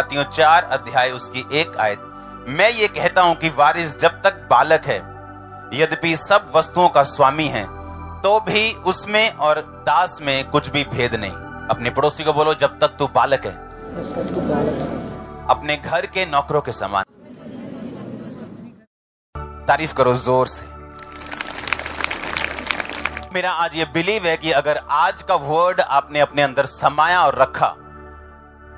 गलातियों चार अध्याय उसकी एक आयत। मैं ये कहता हूँ कि वारिस जब तक बालक है, यद्यपि सब वस्तुओं का स्वामी है तो भी उसमें और दास में कुछ भी भेद नहीं। अपने पड़ोसी को बोलो, जब तक तू बालक है। अपने घर के नौकरों के समान। तारीफ़ करो ज़ोर से। मेरा आज ये बिलीव है कि अगर आज का वर्ड आपने अपने अंदर समाया और रखा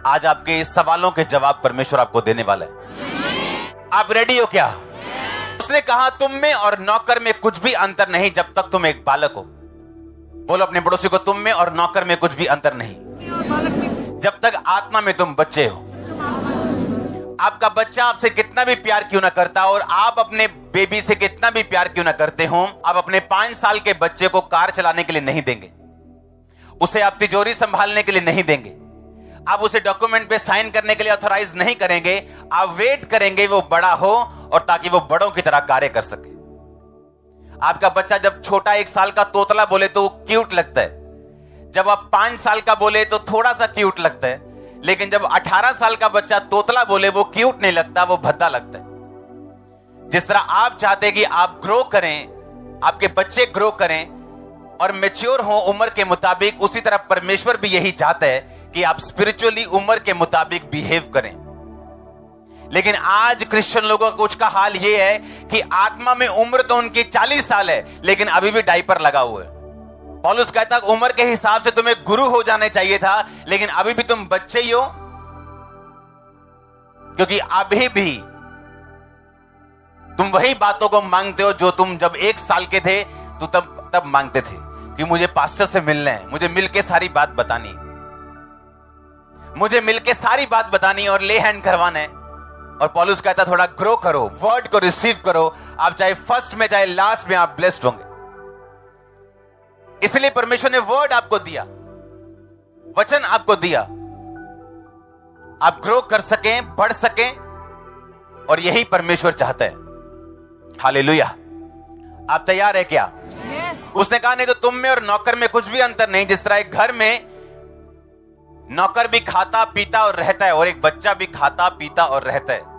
आज आपके इस सवालों के जवाब परमेश्वर आपको देने वाला है। आप रेडी हो क्या? उसने कहा, तुम में और नौकर में कुछ भी अंतर नहीं जब तक तुम एक बालक हो। बोलो अपने पड़ोसी को, तुम में और नौकर में कुछ भी अंतर नहीं। जब तक आत्मा में तुम बच्चे हो। आपका बच्चा आपसे कितना भी प्यार क्यों ना करता और आप अपने बेबी से कितना भी प्यार क्यों ना करते हो, आप अपने पाँच साल के बच्चे को कार चलाने के लिए नहीं देंगे। उसे आप तिजोरी संभालने के लिए नहीं देंगे। आप उसे डॉक्यूमेंट पे साइन करने के लिए ऑथोराइज नहीं करेंगे। आप वेट करेंगे वो बड़ा हो और ताकि वो बड़ों की तरह कार्य कर सके। आपका बच्चा जब छोटा एक साल का तोतला बोले तो वो क्यूट लगता है। जब आप पाँच साल का बोले तो थोड़ा सा क्यूट लगता है। लेकिन जब 18 साल का बच्चा तोतला बोले, वो क्यूट नहीं लगता, वो भद्दा लगता है। जिस तरह आप चाहते कि आप ग्रो करें, आपके बच्चे ग्रो करें और मेच्योर हो उम्र के मुताबिक, उसी तरह परमेश्वर भी यही चाहता है कि आप स्पिरिचुअली उम्र के मुताबिक बिहेव करें। लेकिन आज क्रिश्चियन लोगों का कुछ का हाल यह है कि आत्मा में उम्र तो उनकी 40 साल है, लेकिन अभी भी डाइपर लगा हुआ है। पॉलुस कहता, उम्र के हिसाब से तुम्हें गुरु हो जाने चाहिए था, लेकिन अभी भी तुम बच्चे ही हो। क्योंकि अभी भी तुम वही बातों को मांगते हो जो तुम जब एक साल के थे तो तब तब मांगते थे कि मुझे पास्टर से मिलना है, मुझे मिलके सारी बात बतानी मुझे मिलके सारी बात बतानी और ले हैंड करवाना है। और पॉलुस कहता थोड़ा ग्रो करो वर्ड को रिसीव करो। आप चाहे फ़र्स्ट में चाहे लास्ट में आप ब्लेस्ड होंगे। इसलिए परमेश्वर ने वर्ड आपको दिया वचन आपको दिया। आप ग्रो कर सकें बढ़ सकें और यही परमेश्वर चाहता है। हालेलुया आप तैयार है क्या? Yes. उसने कहा नहीं तो तुम में और नौकर में कुछ भी अंतर नहीं। जिस तरह एक घर में नौकर भी खाता, पीता और रहता है और एक बच्चा भी खाता, पीता और रहता है।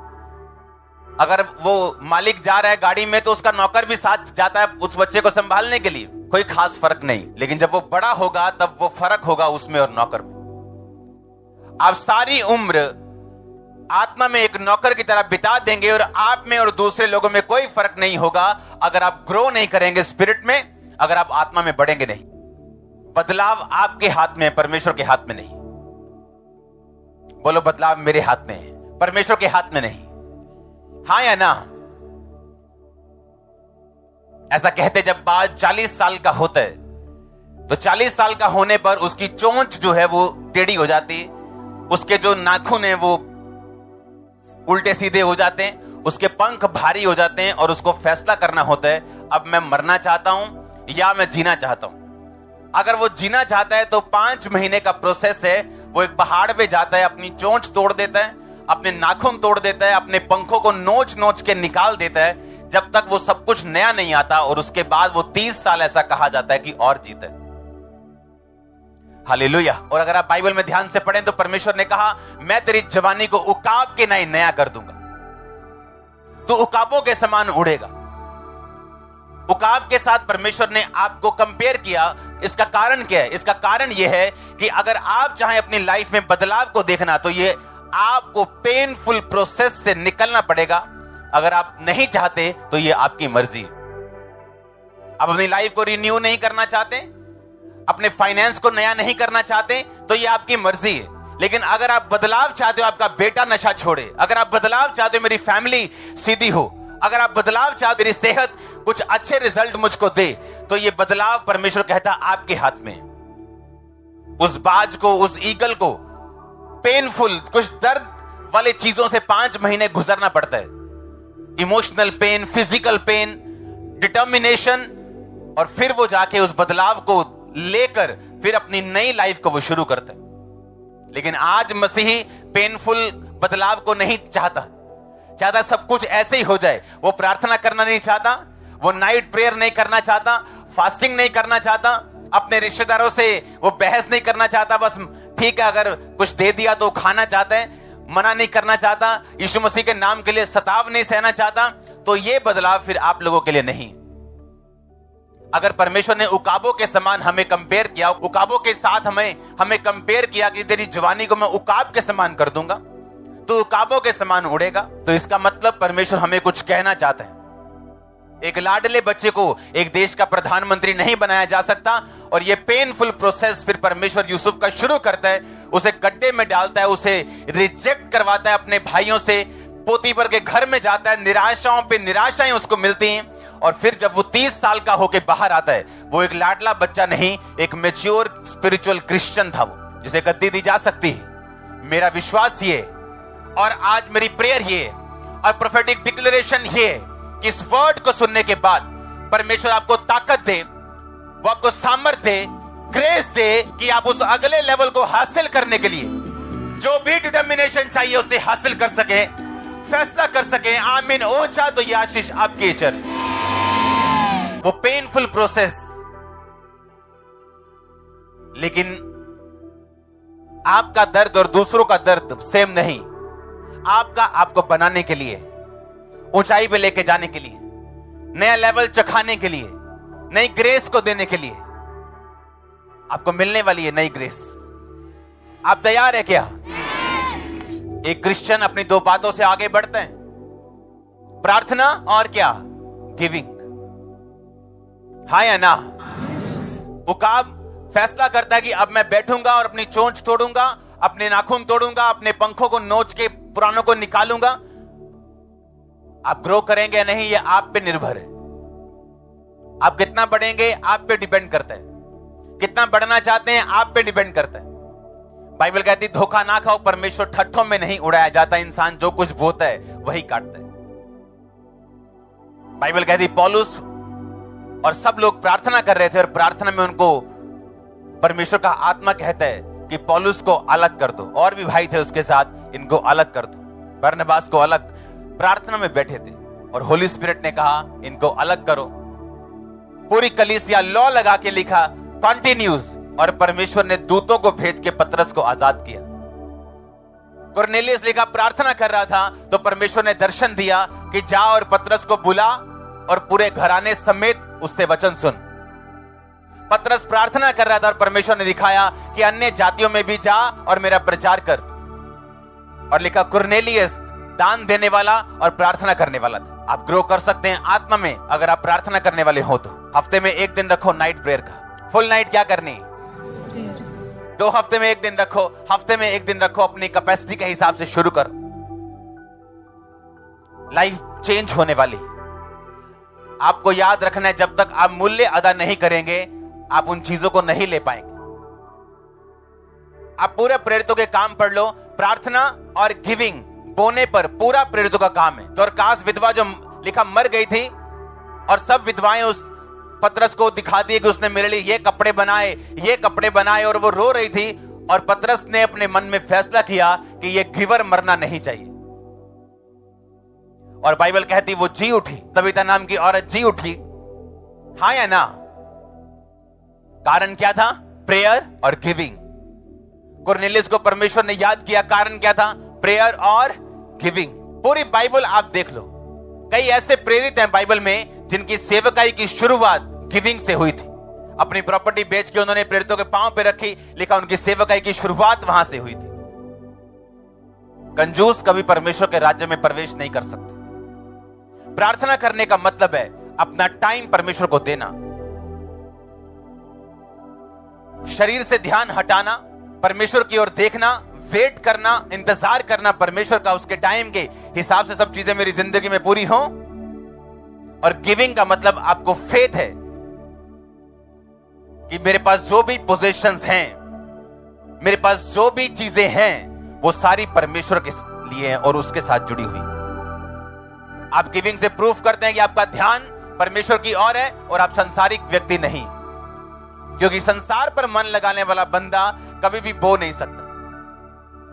अगर वो मालिक जा रहा है गाड़ी में तो उसका नौकर भी साथ जाता है उस बच्चे को संभालने के लिए। कोई खास फ़र्क नहीं, लेकिन जब वो बड़ा होगा, तब वो फ़र्क होगा उसमें और नौकर में। आप सारी उम्र आत्मा में एक नौकर की तरह बिता देंगे और आप में और दूसरे लोगों में कोई फ़र्क नहीं होगा। अगर आप ग्रो नहीं करेंगे स्पिरिट में, अगर आप आत्मा में बढ़ेंगे नहीं। बदलाव आपके हाथ में, परमेश्वर के हाथ में नहीं। बोलो, बदलाव मेरे हाथ में है। परमेश्वर के हाथ में नहीं। हाँ या ना? ऐसा कहते जब बाद चालीस साल का होता है तो चालीस साल का होने पर उसकी चोंच जो है, वो टेढ़ी हो जाती उसके जो नाखून है, वो उल्टे सीधे हो जाते हैं। उसके पंख भारी हो जाते हैं और उसको फैसला करना होता है, अब मैं मरना चाहता हूँ या मैं जीना चाहता हूँ। अगर वो जीना चाहता है तो पाँच महीने का प्रोसेस है वो एक पहाड़ पे जाता है, अपनी चोंच तोड़ देता है, अपने नाखून तोड़ देता है, अपने पंखों को नोच नोच के निकाल देता है, जब तक वो सब कुछ नया नहीं आता और उसके बाद वो तीस साल ऐसा कहा जाता है कि और जीते। हालेलुया। और अगर आप बाइबल में ध्यान से पढ़ें तो परमेश्वर ने कहा, मैं तेरी जवानी को उकाब के नहीं, नया कर दूँगा। तो उकाबों के समान उड़ेगा। उकाब के साथ परमेश्वर ने आपको कंपेयर किया। इसका कारण क्या है? इसका कारण यह है कि अगर आप चाहें अपनी लाइफ में बदलाव को देखना तो ये आपको पेनफुल प्रोसेस से निकलना पड़ेगा। अगर आप नहीं चाहते तो ये आपकी मर्ज़ी आप अपनी लाइफ को रिन्यू नहीं करना चाहते, अपने फाइनेंस को नया नहीं करना चाहते तो ये आपकी मर्ज़ी है। लेकिन अगर आप बदलाव चाहते हो, आपका बेटा नशा छोड़े। अगर आप बदलाव चाहते हो, मेरी फैमिली सीधी हो अगर आप बदलाव चाहते मेरी सेहत कुछ अच्छे रिज़ल्ट मुझको दे तो ये बदलाव परमेश्वर कहता आपके हाथ में। उस बाज को, उस ईगल को पेनफुल कुछ दर्द वाले चीज़ों से पाँच महीने गुजरना पड़ता है। Emotional pain physical pain determination और फिर वो जाके उस बदलाव को लेकर फिर अपनी नई लाइफ को वो शुरू करता है। लेकिन आज मसीही पेनफुल बदलाव को नहीं चाहता। चाहता सब कुछ ऐसे ही हो जाए। वो प्रार्थना करना नहीं चाहता, वो नाइट प्रेयर नहीं करना चाहता फास्टिंग नहीं करना चाहता, अपने रिश्तेदारों से वो बहस नहीं करना चाहता, बस ठीक है, अगर कुछ दे दिया तो खाना चाहता है, मना नहीं करना चाहता, यीशु मसीह के नाम के लिए सताव नहीं सहना चाहता तो ये बदलाव फिर आप लोगों के लिए नहीं। अगर परमेश्वर ने उकाबों के समान हमें कंपेयर किया, उकाबों के साथ हमें हमें कंपेयर किया कि तेरी जवानी को मैं उकाब के समान कर दूँगा तो उकाबों के समान उड़ेगा। तो इसका मतलब परमेश्वर हमें कुछ कहना चाहते हैं। एक लाडले बच्चे को एक देश का प्रधानमंत्री नहीं बनाया जा सकता, और यह पेनफुल प्रोसेस फिर परमेश्वर यूसुफ का शुरू करता है। उसे गड्ढे में डालता है, उसे रिजेक्ट करवाता है अपने भाइयों से। पोतीपर के घर में जाता है, निराशाओं पे निराशाएँ उसको मिलती हैं, और फिर जब वो तीस साल का होके बाहर आता है, वो एक लाडला बच्चा नहीं, एक मेच्योर स्पिरिचुअल क्रिश्चियन था वो, जिसे गद्दी दी जा सकती है। मेरा विश्वास ये और आज मेरी प्रेयर ये और प्रोफेटिक डिक्लेरेशन ये कि इस वर्ड को सुनने के बाद परमेश्वर आपको ताकत दे, वो आपको सामर्थ्य दे ग्रेस दे कि आप उस अगले लेवल को हासिल करने के लिए जो भी डिटर्मिनेशन चाहिए उसे हासिल कर सके, फैसला कर सके। आमीन। ओछा तो ये आशीष आपकी चर वो पेनफुल प्रोसेस लेकिन आपका दर्द और दूसरों का दर्द सेम नहीं। आपका, आपको बनाने के लिए, ऊंचाई पे लेके जाने के लिए, नया लेवल चखाने के लिए, नई ग्रेस को देने के लिए, आपको मिलने वाली है नई ग्रेस आप तैयार है क्या? एक क्रिश्चियन अपनी दो बातों से आगे बढ़ते हैं। प्रार्थना और क्या? गिविंग हा या ना। वो उकाब फैसला करता है कि अब मैं बैठूँगा और अपनी चोंच तोड़ूँगा, अपने नाखून तोड़ूँगा, अपने पंखों को नोच के पुरानों को निकालूँगा। आप ग्रो करेंगे या नहीं, ये आप पे निर्भर है। आप कितना बढ़ेंगे, आप पे डिपेंड करता है। कितना बढ़ना चाहते हैं, आप पे डिपेंड करता है। बाइबल कहती, धोखा ना खाओ, परमेश्वर ठट्ठों में नहीं उड़ाया जाता। इंसान जो कुछ बोता है, वही काटता है। बाइबल कहती, पॉलुस और सब लोग प्रार्थना कर रहे थे और प्रार्थना में उनको परमेश्वर का आत्मा कहता है। कि पॉलुस को अलग कर दो। और भी भाई थे उसके साथ, इनको अलग कर दो। बरनबास को अलग प्रार्थना में बैठे थे। और होली स्पिरिट ने कहा, इनको अलग करो। पूरी कलीसिया लॉ लगा के लिखा कॉन्टिन्यूज और परमेश्वर ने दूतों को भेज के पत्रस को आज़ाद किया। कुरनेलियस लिखा, प्रार्थना कर रहा था। तो परमेश्वर ने दर्शन दिया कि जा और पत्रस को बुला और पूरे घराने समेत उससे वचन सुन। पत्रस प्रार्थना कर रहा था और परमेश्वर ने दिखाया कि अन्य जातियों में भी जा और मेरा प्रचार कर। और लिखा, कुरनेलियस दान देने वाला और प्रार्थना करने वाला था। आप ग्रो कर सकते हैं आत्मा में, अगर आप प्रार्थना करने वाले हो तो। हफ़्ते में एक दिन रखो नाइट प्रेयर का। फुल नाइट क्या करनी? दो हफ़्ते में एक दिन रखो, हफ़्ते में एक दिन रखो, अपनी कैपेसिटी के हिसाब से शुरू कर। लाइफ चेंज होने वाली। आपको याद रखना है, जब तक आप मूल्य अदा नहीं करेंगे आप उन चीज़ों को नहीं ले पाएँगे। आप पूरे प्रेरितों के काम पढ़ लो, प्रार्थना और गिविंग बोने पर पूरा प्रेरितों का काम है। तो काश विधवा जो लिखा मर गई थी और सब विधवाएँ उस पत्रस को दिखा दिए कि उसने मेरे लिए ये कपड़े बनाए, ये कपड़े बनाए और वो रो रही थी और पत्रस ने अपने मन में फैसला किया कि ये गिवर मरना नहीं चाहिए। और बाइबल कहती, वो जी उठी। तबिता नाम की औरत जी उठी। हा या ना? कारण क्या था? प्रेयर और गिविंग कुरनेलियस को परमेश्वर ने याद किया, कारण क्या था? प्रेयर और गिविंग पूरी बाइबल आप देख लो। कई ऐसे प्रेरित हैं बाइबल में, जिनकी सेवकाई की शुरुआत गिविंग से हुई थी। अपनी प्रॉपर्टी बेच के उन्होंने प्रेरितों के पाँव पे रखी, लिखा उनकी सेवकाई की शुरुआत वहाँ से हुई थी। कंजूस कभी परमेश्वर के राज्य में प्रवेश नहीं कर सकते। प्रार्थना करने का मतलब है अपना टाइम परमेश्वर को देना। शरीर से ध्यान हटाना, परमेश्वर की ओर देखना, वेट करना, इंतज़ार करना परमेश्वर का उसके टाइम के हिसाब से सब चीज़ें मेरी ज़िंदगी में पूरी हो। और गिविंग का मतलब आपको फेथ है कि मेरे पास जो भी पोजेशंस हैं, मेरे पास जो भी चीज़ें हैं, वो सारी परमेश्वर के लिए हैं और उसके साथ जुड़ी हुई। आप गिविंग से प्रूफ करते हैं कि आपका ध्यान परमेश्वर की ओर है और आप संसारिक व्यक्ति नहीं। क्योंकि संसार पर मन लगाने वाला बंदा कभी भी बो नहीं सकता।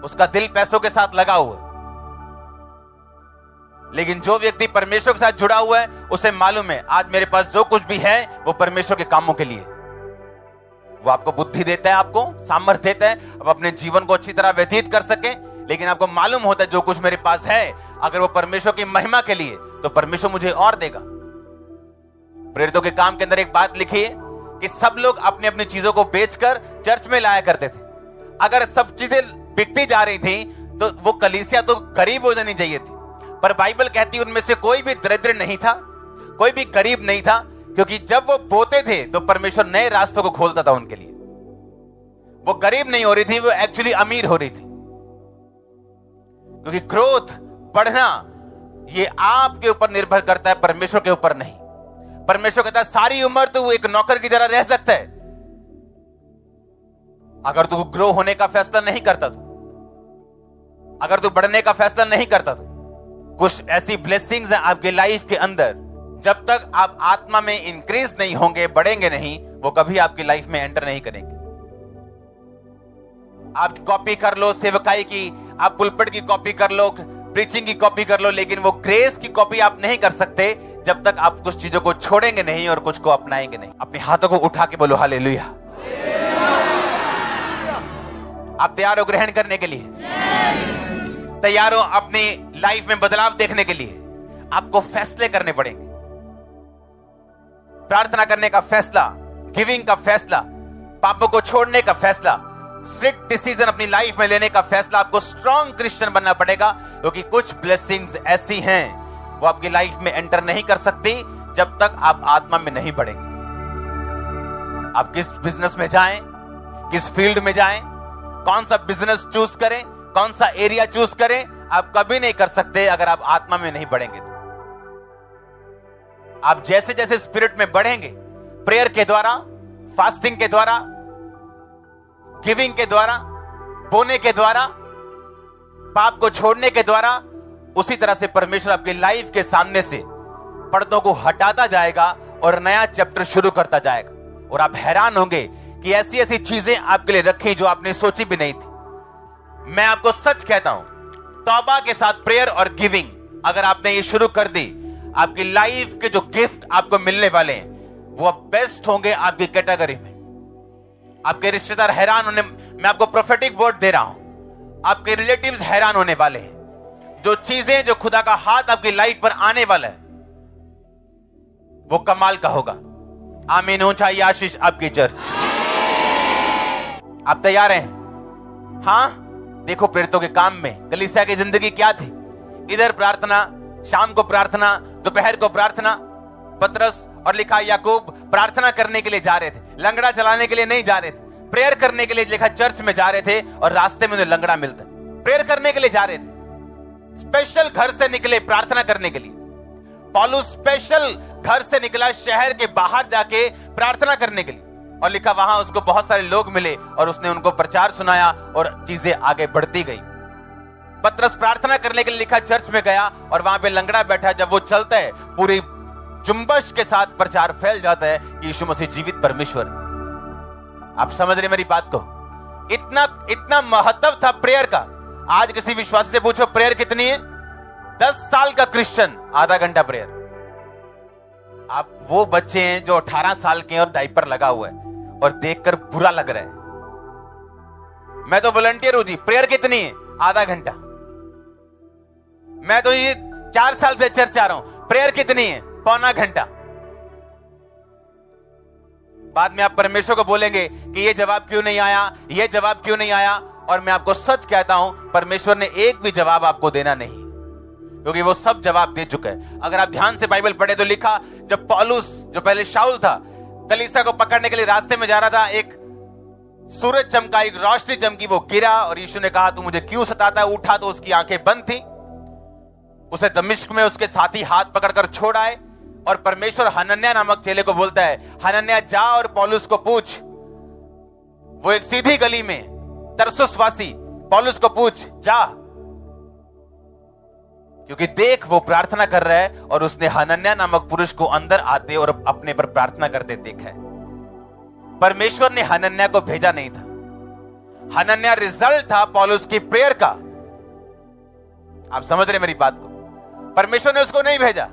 उसका दिल पैसों के साथ लगा हुआ है। लेकिन जो व्यक्ति परमेश्वर के साथ जुड़ा हुआ है, उसे मालूम है, आज मेरे पास जो कुछ भी है, वो परमेश्वर के कामों के लिए। वो आपको बुद्धि देता है, आपको सामर्थ्य देता है अब अपने जीवन को अच्छी तरह व्यतीत कर सके, लेकिन आपको मालूम होता है जो कुछ मेरे पास है, अगर वो परमेश्वर की महिमा के लिए तो परमेश्वर मुझे और देगा। प्रेरितों के काम के अंदर एक बात लिखी है कि सब लोग अपनी अपनी चीज़ों को बेचकर चर्च में लाया करते थे। अगर सब चीज़ें बिकती जा रही थी तो वो कलीसिया तो गरीब हो जानी चाहिए थी। पर बाइबल कहती उनमें से कोई भी दरिद्र नहीं था, कोई भी गरीब नहीं था, क्योंकि जब वो बोते थे तो परमेश्वर नए रास्तों को खोलता था उनके लिए। वो गरीब नहीं हो रही थी, वो एक्चुअली अमीर हो रही थी। क्योंकि ग्रोथ, बढ़ना, ये आपके ऊपर निर्भर करता है, परमेश्वर के ऊपर नहीं। परमेश्वर कहता है, सारी उम्र तू एक नौकर की तरह रह सकता है। अगर तू ग्रो होने का फैसला नहीं करता तो अगर तू बढ़ने का फैसला नहीं करता तो कुछ ऐसी ब्लेसिंग्स हैं आपके लाइफ के अंदर, जब तक आप आत्मा में इंक्रीज नहीं होंगे, बढ़ेंगे नहीं, वो कभी आपकी लाइफ में एंटर नहीं करेंगे। आप कॉपी कर लो, सेवकाई की, आप पुलपट की कॉपी कर लो प्रीचिंग की कॉपी कर लो, लेकिन वो ग्रेस की कॉपी आप नहीं कर सकते जब तक आप कुछ चीज़ों को छोड़ेंगे नहीं और कुछ को अपनाएँगे नहीं। अपने हाथों को उठा के बोलो हाले आप तैयार हो ग्रहण करने के लिए? तैयार हो अपनी लाइफ में बदलाव देखने के लिए? आपको फैसले करने पड़ेंगे। प्रार्थना करने का फैसला गिविंग का फैसला, पापों को छोड़ने का फैसला स्ट्रिक्ट डिसीज़न अपनी लाइफ में लेने का फैसला आपको स्ट्रॉन्ग क्रिश्चियन बनना पड़ेगा, क्योंकि कुछ ब्लेसिंग्स ऐसी हैं, वो आपकी लाइफ में एंटर नहीं कर सकती, जब तक आप आत्मा में नहीं बढ़ेंगे। आप किस बिज़नेस में जाएँ, किस फ़ील्ड में जाएँ, कौन सा बिज़नेस चूज़ करें, कौन सा एरिया चूज़ करें, आप कभी नहीं कर सकते अगर आप आत्मा में नहीं बढ़ेंगे तो। आप जैसे जैसे स्पिरिट में बढ़ेंगे प्रेयर के द्वारा फास्टिंग के द्वारा गिविंग के द्वारा, बोने के द्वारा, पाप को छोड़ने के द्वारा, उसी तरह से परमेश्वर आपकी लाइफ के सामने से पर्दों को हटाता जाएगा और नया चैप्टर शुरू करता जाएगा। और आप हैरान होंगे कि ऐसी ऐसी चीज़ें आपके लिए रखी जो आपने सोची भी नहीं थी। मैं आपको सच कहता हूँ, तौबा के साथ प्रेयर और गिविंग अगर आपने ये शुरू कर दी, आपकी लाइफ के जो गिफ्ट आपको मिलने वाले हैं, वो बेस्ट होंगे आपकी कैटेगरी में। आपके रिश्तेदार हैरान होने, मैं आपको प्रोफेटिक वर्ड दे रहा हूँ। आपके रिलेटिव हैरान होने वाले हैं। जो चीज़ें, जो खुदा का हाथ आपकी लाइफ पर आने वाला है, वो कमाल का होगा। आमीन, ऊंचाई, आशीष आपकी चर्च। आप तैयार हैं? हाँ? देखो प्रेरितों के काम में, कलिसिया की ज़िंदगी क्या थी? इधर प्रार्थना, शाम को प्रार्थना, दोपहर को प्रार्थना, पत्रस और लिखा, याकूब, प्रार्थना करने के लिए जा रहे थे। लंगड़ा चलाने के लिए नहीं जा रहे थे। प्रेयर करने के लिए लिखा, चर्च में जा रहे थे और रास्ते में उन्हें लंगड़ा मिलता। प्रेयर करने के लिए जा रहे थे। स्पेशल घर से निकले प्रार्थना करने के लिए। पॉलू स्पेशल घर से निकला शहर के बाहर जाके प्रार्थना करने के लिए। और लिखा, वहाँ उसको बहुत सारे लोग मिले और उसने उनको प्रचार सुनाया और चीज़ें आगे बढ़ती गई। पत्रस प्रार्थना करने के लिए लिखा, चर्च में गया और वहाँ पे लंगड़ा बैठा। जब वो चलता है, पूरी जुम्बश के साथ प्रचार फैल जाता है कि यीशु मसीह जीवित परमेश्वर। आप समझ रहे मेरी बात को? इतना इतना महत्व था प्रेयर का। आज किसी विश्वासी से पूछो, प्रेयर कितनी है? दस साल का क्रिश्चियन, आधा घंटा प्रेयर। आप वो बच्चे हैं जो अठारह साल के हैं और डाइपर लगा हुआ है और देखकर बुरा लग रहा है। मैं तो वॉलंटियर हूँ जी, प्रेयर कितनी है? आधा घंटा। मैं तो ये चार साल से चर्च रहा हूँ, प्रेयर कितनी है? पौना घंटा। बाद में आप परमेश्वर को बोलेंगे कि यह जवाब क्यों नहीं आया यह जवाब क्यों नहीं आया? और मैं आपको सच कहता हूँ, परमेश्वर ने एक भी जवाब आपको देना नहीं। क्योंकि वो सब जवाब दे चुका है। अगर आप ध्यान से बाइबल पढ़े तो लिखा, जब पॉलुस, जो पहले शाउल था कलीसा को पकड़ने के लिए रास्ते में जा रहा था, एक सूरज चमका, एक रोशनी चमकी, वो गिरा और यीशु ने कहा, तू मुझे क्यों सताता है? उठा तो उसकी आँखें बंद थी। उसे दमिश्क में उसके साथी हाथ पकड़कर छोड़ आए। और परमेश्वर हनन्या नामक चेले को बोलता है, हनन्या, जा और पॉलुस को पूछ। वो एक सीधी गली में, तरसुसवासी, पॉलुस को पूछ, जा। क्योंकि देख, वो प्रार्थना कर रहा है और उसने हनन्या नामक पुरुष को अंदर आते और अपने पर प्रार्थना करते देखा है। परमेश्वर ने हनन्या को भेजा नहीं था। हनन्या रिज़ल्ट था पॉलुस की प्रेयर का। आप समझ रहे मेरी बात को? परमेश्वर ने उसको नहीं भेजा।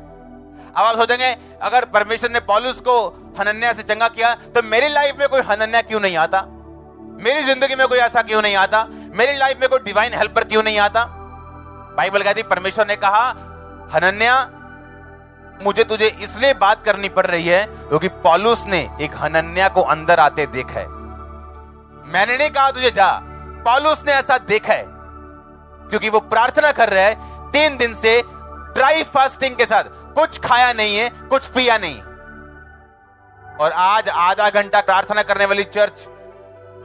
अब आप सोचेंगे अगर परमेश्वर ने पॉलुस को हनन्या से चंगा किया तो मेरी लाइफ में कोई हनन्या क्यों नहीं आता? मेरी ज़िंदगी में कोई ऐसा क्यों नहीं आता? मेरी लाइफ में कोई डिवाइन हेल्पर क्यों नहीं आता? बाइबल कहती, परमेश्वर ने कहा, हनन्या, मुझे तुझे इसलिए बात करनी पड़ रही है, क्योंकि पॉलुस ने एक हनन्या को अंदर आते देखा है। मैंने नहीं कहा तुझे जा। पॉलुस ने ऐसा देखा है, क्योंकि वो प्रार्थना कर रहा है, तीन दिन से ड्राई फास्टिंग के साथ। कुछ खाया नहीं है, कुछ पिया नहीं। और आज आधा घंटा प्रार्थना करने वाली चर्च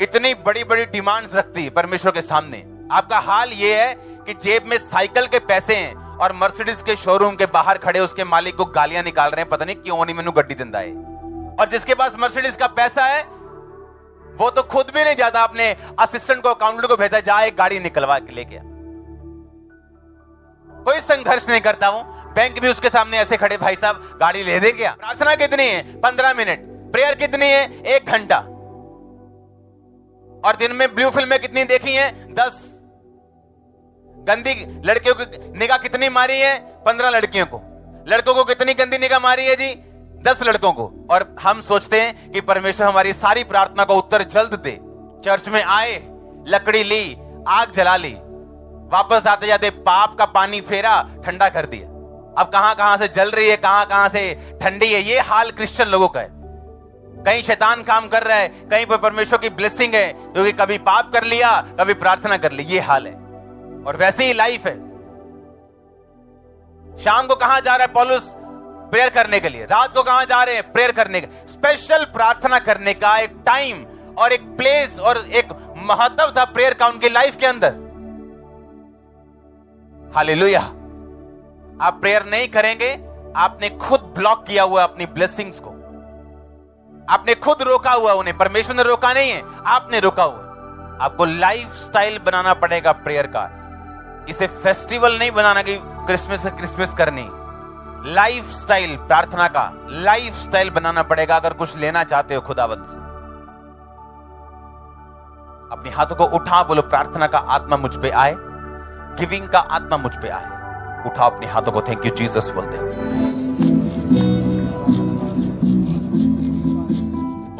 इतनी बड़ी बड़ी डिमांड्स रखती है परमेश्वर के सामने। आपका हाल यह है कि जेब में साइकिल के पैसे हैं और मर्सिडीज के शोरूम के बाहर खड़े उसके मालिक को गालियाँ निकाल रहे हैं, पता नहीं क्यों नहीं मैनू गड्डी दिंदा है और जिसके पास मर्सिडीज का पैसा है, वो तो खुद भी नहीं जाता, अपने असिस्टेंट को अकाउंटेंट को भेजा जाए गाड़ी निकलवा के लेके कोई संघर्ष नहीं करता हूँ। बैंक भी उसके सामने ऐसे खड़े भाई साहब, गाड़ी ले दे क्या? प्रार्थना कितनी है? पंद्रह मिनट। प्रेयर कितनी है? एक घंटा। और दिन में ब्लू फ़िल्में कितनी देखी हैं? दस। गंदी लड़कियों की निगाह कितनी मारी है? पंद्रह लड़कियों को। लड़कों को कितनी गंदी निगाह मारी है जी? दस लड़कों को। और हम सोचते हैं कि परमेश्वर हमारी सारी प्रार्थना का उत्तर जल्द दे। चर्च में आए, लकड़ी ली, आग जला ली। वापस आते जाते पाप का पानी फेरा, ठंडा कर दिया। अब कहाँ कहाँ से जल रही है, कहाँ कहाँ से ठंडी है, ये हाल क्रिश्चियन लोगों का है। कहीं शैतान काम कर रहा है, कहीं पर परमेश्वर की ब्लेसिंग है, क्योंकि कभी पाप कर लिया, कभी प्रार्थना कर ली, ये हाल है। और वैसे ही लाइफ है। शाम को कहाँ जा रहा है पॉलुस? प्रेयर करने के लिए। रात को कहाँ जा रहे हैं? प्रेयर करने के स्पेशल प्रार्थना करने का एक टाइम और एक प्लेस और एक महत्व था प्रेयर का उनकी लाइफ के अंदर। हालेलुया। आप प्रेयर नहीं करेंगे, आपने खुद ब्लॉक किया हुआ अपनी ब्लेसिंग्स को। आपने खुद रोका हुआ उन्हें, परमेश्वर ने रोका नहीं है, आपने रोका हुआ। आपको लाइफ स्टाइल बनाना पड़ेगा प्रेयर का। इसे फेस्टिवल नहीं बनाना कि क्रिसमस क्रिसमस करनी। लाइफ स्टाइल प्रार्थना का लाइफ स्टाइल बनाना पड़ेगा अगर कुछ लेना चाहते हो खुदावंत से। अपने हाथों को उठा, बोलो, प्रार्थना का आत्मा मुझ पे आए। गिविंग का आत्मा मुझ पे आए। उठाओ अपने हाथों को। थैंक यू जीसस बोलते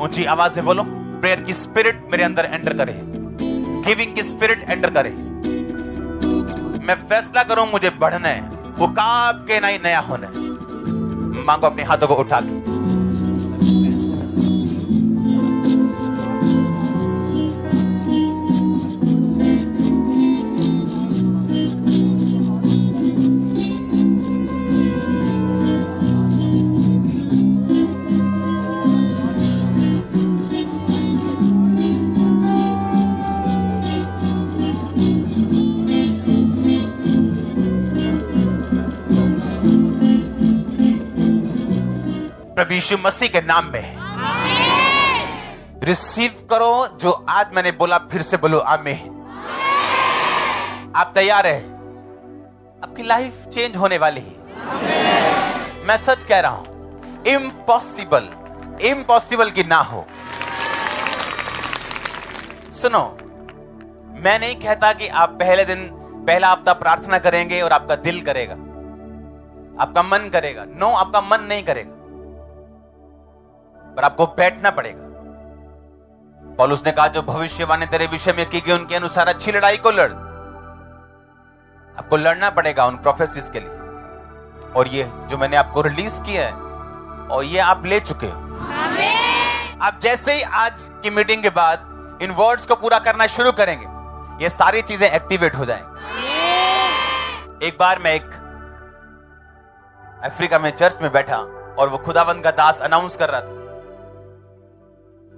ऊँची आवाज़ से बोलो। प्रेयर की स्पिरिट मेरे अंदर एंटर करे। गिविंग की स्पिरिट एंटर करे। मैं फैसला करूँ, मुझे बढ़ना है। वो काब के नहीं नया होना है। मांगो अपने हाथों को उठा के। यीशु मसीह के नाम में। है रिसीव करो जो आज मैंने बोला, फिर से बोलो, आमीन। आप तैयार है? आपकी लाइफ चेंज होने वाली है। मैं सच कह रहा हूँ इम्पॉसिबल इम्पॉसिबल की ना हो। सुनो, मैं नहीं कहता कि आप पहले दिन, पहला हफ़्ता प्रार्थना करेंगे और आपका दिल करेगा। आपका मन करेगा। नो आपका मन नहीं करेगा। पर आपको बैठना पड़ेगा। पॉलुस ने कहा जो भविष्यवाणी तेरे विषय में की गई उनके अनुसार अच्छी लड़ाई को लड़। आपको लड़ना पड़ेगा उन प्रोफेसिस के लिए। और ये जो मैंने आपको रिलीज़ किया है और ये आप ले चुके हो। आप जैसे ही आज की मीटिंग के बाद इन वर्ड्स को पूरा करना शुरू करेंगे ये सारी चीज़ें एक्टिवेट हो जाएँगी। एक बार मैं एक अफ्रीका में चर्च में बैठा और वो खुदावंद का दास अनाउंस कर रहा था।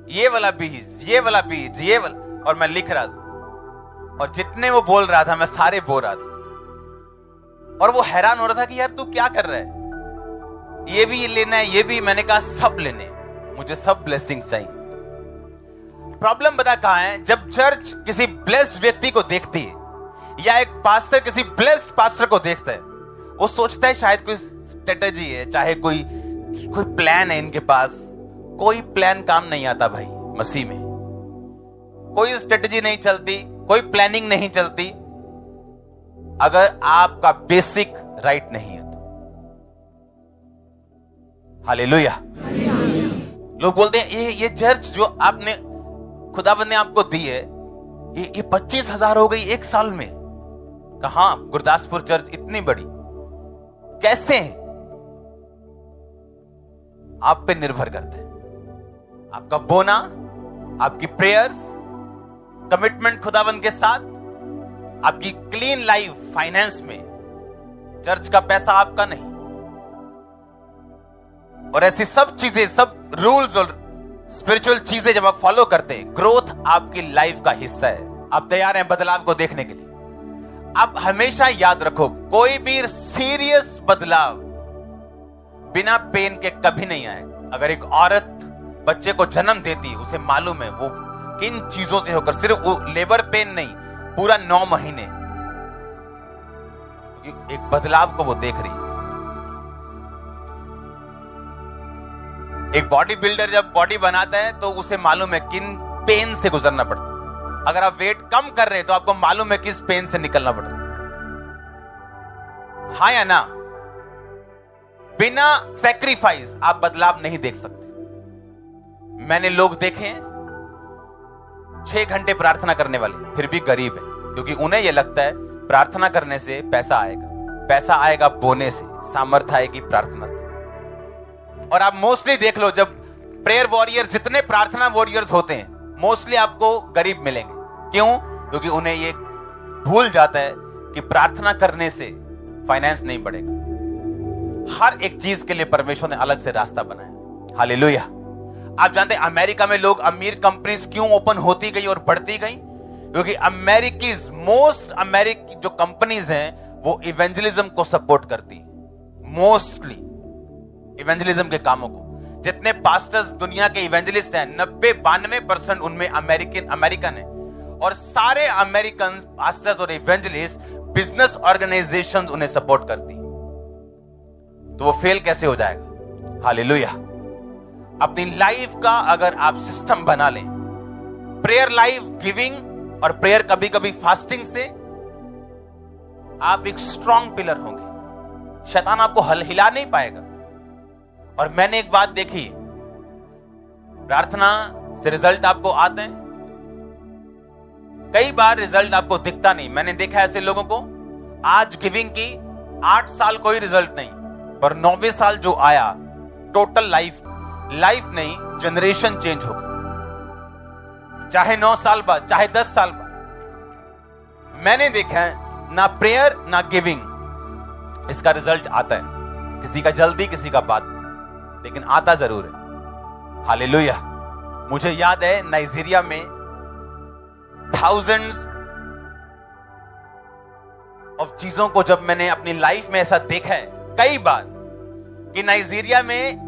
ये वाला बीज, ये वाला बीज, ये वाला, और मैं लिख रहा था। और जितने वो बोल रहा था, मैं सारे बोल रहा था। और वो हैरान हो रहा था कि यार तू क्या कर रहा है? ये भी लेना है, ये भी। मैंने कहा, सब लेने। मुझे सब ब्लेसिंग चाहिए। प्रॉब्लम बता कहा है? जब चर्च किसी ब्लेस्ड व्यक्ति को देखती है, या एक पास्टर किसी ब्लेस्ड पास्टर को देखता है, वो सोचता है शायद कोई स्ट्रेटेजी है, चाहे कोई कोई प्लान है इनके पास। कोई प्लान काम नहीं आता भाई, मसीह में। कोई स्ट्रेटजी नहीं चलती, कोई प्लानिंग नहीं चलती, अगर आपका बेसिक राइट नहीं है तो। हाले लोग बोलते हैं, ये ये चर्च जो आपने खुदाबंद ने आपको दी है, ये ये पच्चीस हज़ार हो गई एक साल में। कहा? गुरदासपुर चर्च इतनी बड़ी। कैसे? है आप पे निर्भर करते हैं। आपका बोना, आपकी प्रेयर्स कमिटमेंट खुदाबंद के साथ, आपकी क्लीन लाइफ फाइनेंस में चर्च का पैसा आपका नहीं। और ऐसी सब चीज़ें, सब रूल्स और स्पिरिचुअल चीज़ें जब आप फॉलो करते हैं ग्रोथ आपकी लाइफ का हिस्सा है। आप तैयार हैं बदलाव को देखने के लिए। आप हमेशा याद रखो, कोई भी सीरियस बदलाव बिना पेन के कभी नहीं आए। अगर एक औरत बच्चे को जन्म देती, उसे मालूम है वो किन चीज़ों से होकर, सिर्फ़ वो लेबर पेन नहीं, पूरा नौ महीने। एक बदलाव को वो देख रही है। एक बॉडी बिल्डर जब बॉडी बनाता है तो उसे मालूम है किन पेन से गुजरना पड़ता है। अगर आप वेट कम कर रहे हैं तो आपको मालूम है किस पेन से निकलना पड़ता रहा हाँ या ना? बिना सेक्रीफाइस आप बदलाव नहीं देख सकते। मैंने लोग देखे छह घंटे प्रार्थना करने वाले, फिर भी गरीब है, क्योंकि उन्हें यह लगता है प्रार्थना करने से पैसा आएगा। पैसा आएगा बोने से, सामर्थ्य आएगी प्रार्थना से। और आप मोस्टली देख लो, जब प्रेयर वॉरियर जितने प्रार्थना वॉरियर्स होते हैं, मोस्टली आपको गरीब मिलेंगे। क्यों? क्योंकि उन्हें ये भूल जाता है कि प्रार्थना करने से फाइनेंस नहीं बढ़ेगा। हर एक चीज़ के लिए परमेश्वर ने अलग से रास्ता बनाया। हालेलुया। आप जानते हैं, अमेरिका में लोग अमीर कंपनीज़ क्यों ओपन होती गई और बढ़ती गई? क्योंकि अमेरिकीज मोस्ट अमेरिकी जो कंपनीज़ हैं, वो इवेंजलिज्म को सपोर्ट करती मोस्टली इवेंजलिज्म के कामों को। जितने पास्टर्स दुनिया के इवेंजलिस्ट हैं, नब्बे बानवे परसेंट उनमें अमेरिकन अमेरिकन है। और सारे अमेरिकन पास्टर्स और इवेंजलिस्ट बिज़नेस ऑर्गेनाइजेशंस उन्हें सपोर्ट करती तो वो फेल कैसे हो जाएगा? हालेलुया अपनी लाइफ का अगर आप सिस्टम बना लें प्रेयर लाइफ गिविंग और प्रेयर कभी कभी फास्टिंग से, आप एक स्ट्रॉन्ग पिलर होंगे। शैतान आपको हल हिला नहीं पाएगा। और मैंने एक बात देखी प्रार्थना से रिज़ल्ट आपको आते हैं। कई बार रिज़ल्ट आपको दिखता नहीं। मैंने देखा ऐसे लोगों को, आज गिविंग की आठ साल कोई रिज़ल्ट नहीं, पर नौवे साल जो आया टोटल लाइफ लाइफ नहीं जनरेशन चेंज हो गई चाहे नौ साल बाद, चाहे दस साल बाद। मैंने देखा है, ना प्रेयर ना गिविंग इसका रिज़ल्ट आता है। किसी का जल्दी, किसी का बाद। लेकिन आता ज़रूर है। हालेलुया मुझे याद है नाइजीरिया में थाउजेंड्स ऑफ़ चीज़ों को जब मैंने अपनी लाइफ में ऐसा देखा है, कई बार कि नाइजीरिया में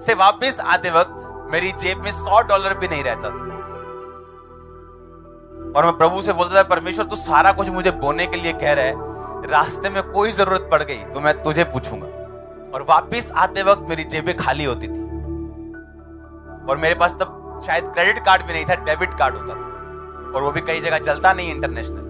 से वापस आते वक्त मेरी जेब में सौ डॉलर भी नहीं रहता था। और मैं प्रभु से बोलता था, परमेश्वर, तू सारा कुछ मुझे बोने के लिए कह रहा है। रास्ते में कोई ज़रूरत पड़ गई तो मैं तुझे पूछूँगा। और वापस आते वक्त मेरी जेबें खाली होती थी। और मेरे पास तब शायद क्रेडिट कार्ड भी नहीं था, डेबिट कार्ड होता था। और वो भी कई जगह चलता नहीं इंटरनेशनल।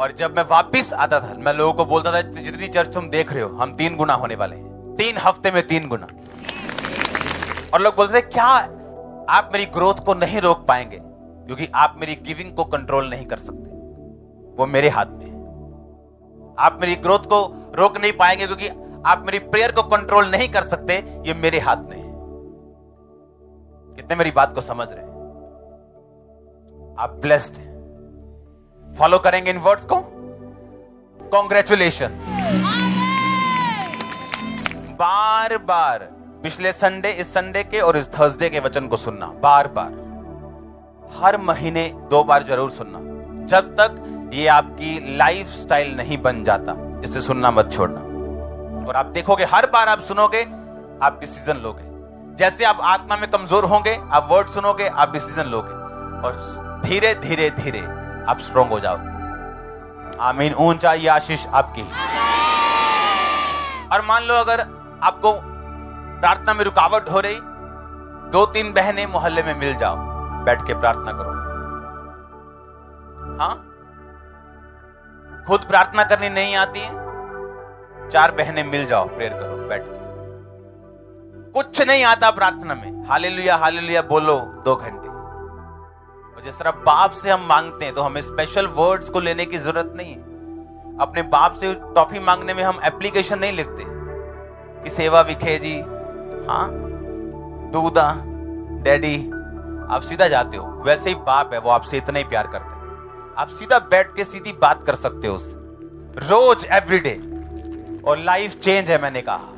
और जब मैं वापिस आता था, मैं लोगों को बोलता था, जितनी चर्च तुम देख रहे हो, हम तीन गुना होने वाले हैं। तीन हफ़्ते में तीन गुना। और लोग बोलते थे, क्या आप मेरी ग्रोथ को नहीं रोक पाएँगे? क्योंकि आप मेरी गिविंग को कंट्रोल नहीं कर सकते। वो मेरे हाथ में आप मेरी ग्रोथ को रोक नहीं पाएँगे, क्योंकि आप मेरी प्रेयर को कंट्रोल नहीं कर सकते। ये मेरे हाथ में है। कितने मेरी बात को समझ रहे हैं? आप ब्लेस्ड हैं। फॉलो करेंगे इन वर्ड्स को? कॉन्ग्रेचुलेशन बार बार पिछले संडे इस संडे के और इस थर्सडे के वचन को सुनना बार बार हर महीने दो बार ज़रूर सुनना। जब तक ये आपकी लाइफ स्टाइल नहीं बन जाता, इसे सुनना मत छोड़ना। और आप देखोगे, हर बार आप सुनोगे, आप डिसीज़न लोगे। जैसे आप आत्मा में कमज़ोर होंगे, आप वर्ड सुनोगे, आप डिसीज़न लोगे। और धीरे धीरे धीरे आप स्ट्रोंग हो जाओ। आमीन। ऊँचा ये आशीष आपकी। और मान लो अगर आपको प्रार्थना में रुकावट हो रही दो तीन बहनें मोहल्ले में मिल जाओ, बैठ के प्रार्थना करो। हाँ? खुद प्रार्थना करनी नहीं आती है। चार बहनें मिल जाओ, प्रेयर करो, बैठ के। कुछ नहीं आता प्रार्थना में। हाले हालेलुया, बोलो दो घंटे। और जिस तरह बाप से हम मांगते हैं तो हमें स्पेशल वर्ड्स को लेने की ज़रूरत नहीं है। अपने बाप से टॉफी मांगने में हम एप्लीकेशन नहीं लिखते कि सेवा विखे जी हाँ दूधा, डैडी, आप सीधा जाते हो। वैसे ही बाप है, वो आपसे इतना ही प्यार करते हैं। आप सीधा बैठ के सीधी बात कर सकते हो उससे। रोज एवरीडे और लाइफ चेंज है, मैंने कहा।